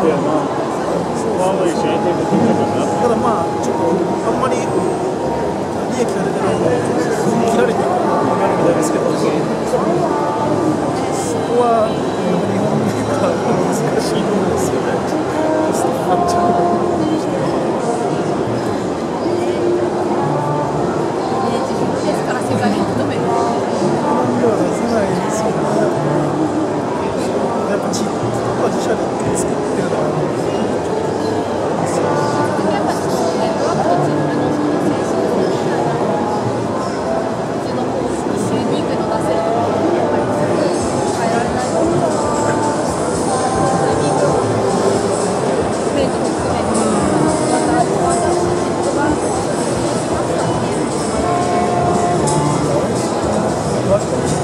そうだよワンド一緒にやってるかなただまあちょっとあんまり利益が出てないんで切られてるみたいですけど。God's person.